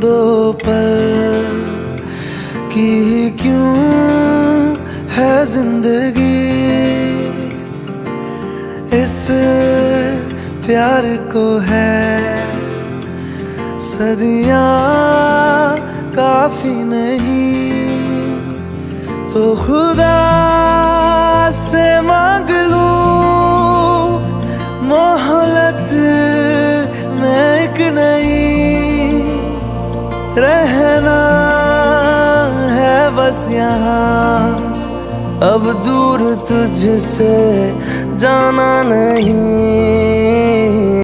दो पल की क्यों है ज़िंदगी? इस प्यार को है सदियाँ काफ़ी नहीं तो खुदा से मांग लूँ मोहलत रहना है बस यहाँ। अब दूर तुझसे जाना नहीं।